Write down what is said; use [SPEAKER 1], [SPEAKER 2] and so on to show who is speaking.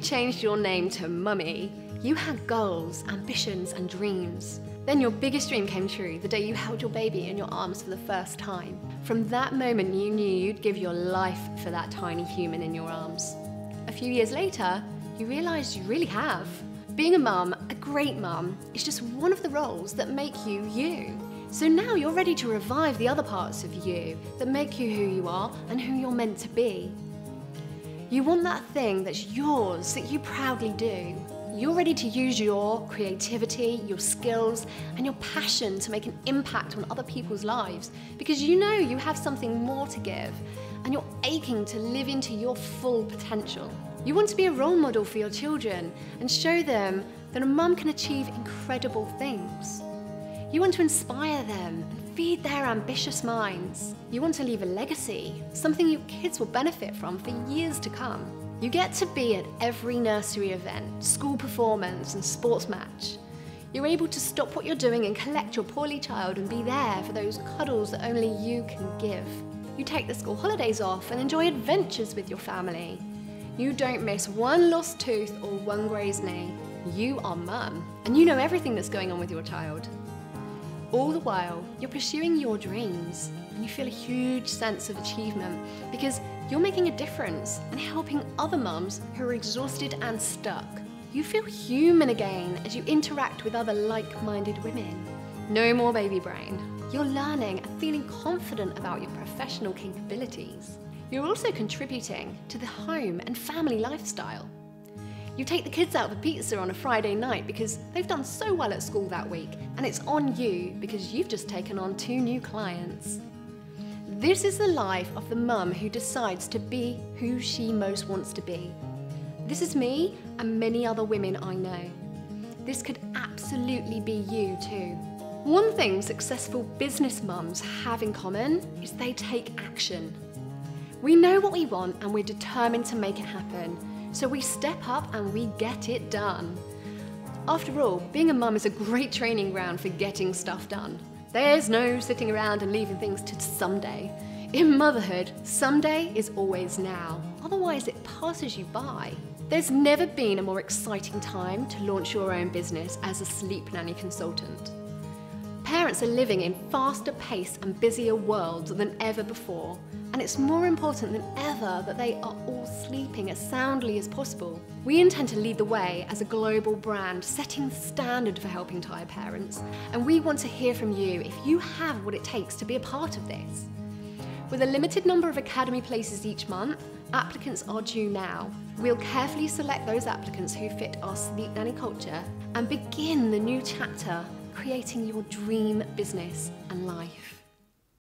[SPEAKER 1] changed your name to Mummy, you had goals, ambitions, and dreams. Then your biggest dream came true the day you held your baby in your arms for the first time. From that moment, you knew you'd give your life for that tiny human in your arms. A few years later, you realised you really have. Being a mum, a great mum, is just one of the roles that make you you. So now you're ready to revive the other parts of you that make you who you are and who you're meant to be. You want that thing that's yours, that you proudly do. You're ready to use your creativity, your skills, and your passion to make an impact on other people's lives because you know you have something more to give and you're aching to live into your full potential. You want to be a role model for your children and show them that a mum can achieve incredible things. You want to inspire them and feed their ambitious minds. You want to leave a legacy, something your kids will benefit from for years to come. You get to be at every nursery event, school performance, and sports match. You're able to stop what you're doing and collect your poorly child and be there for those cuddles that only you can give. You take the school holidays off and enjoy adventures with your family. You don't miss one lost tooth or one grazed knee. You are mum, and you know everything that's going on with your child. All the while, you're pursuing your dreams and you feel a huge sense of achievement because you're making a difference and helping other mums who are exhausted and stuck. You feel human again as you interact with other like minded women. No more baby brain. You're learning and feeling confident about your professional capabilities. You're also contributing to the home and family lifestyle. You take the kids out for pizza on a Friday night because they've done so well at school that week, and it's on you because you've just taken on two new clients. This is the life of the mum who decides to be who she most wants to be. This is me and many other women I know. This could absolutely be you too. One thing successful business mums have in common is they take action. We know what we want and we're determined to make it happen, so we step up and we get it done. After all, being a mum is a great training ground for getting stuff done. There's no sitting around and leaving things to someday. In motherhood, someday is always now, otherwise, it passes you by. There's never been a more exciting time to launch your own business as a sleep nanny consultant. Parents are living in faster paced and busier worlds than ever before, and it's more important than ever that they are all sleeping as soundly as possible. We intend to lead the way as a global brand, setting the standard for helping tired parents, and we want to hear from you if you have what it takes to be a part of this. With a limited number of academy places each month, applicants are due now. We'll carefully select those applicants who fit our sleep nanny culture and begin the new chapter creating your dream business and life.